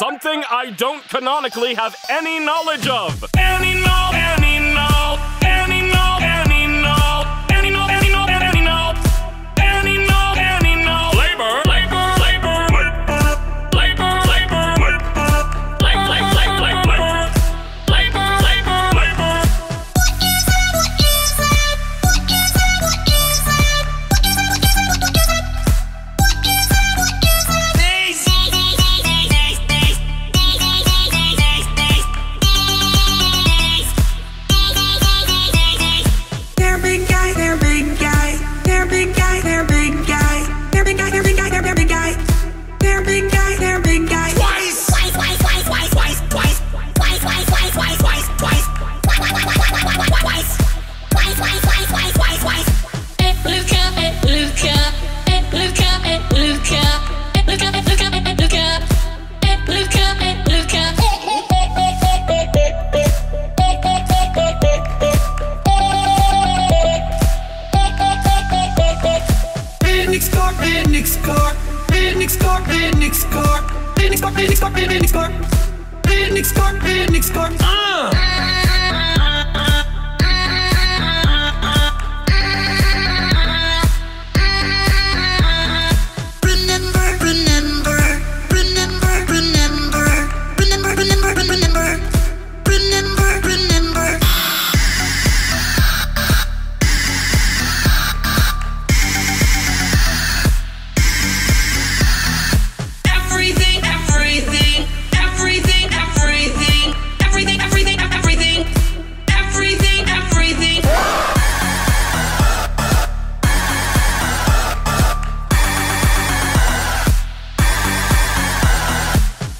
Something I don't canonically have any knowledge of. Any knowledge! Phoenix Car, Phoenix Car, Phoenix Car, Phoenix Car, Phoenix Car, Phoenix Car, Phoenix Car, Phoenix Car, Phoenix uh. Car!